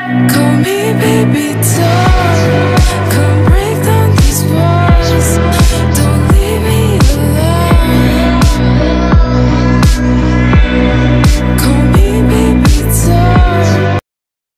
Call me baby,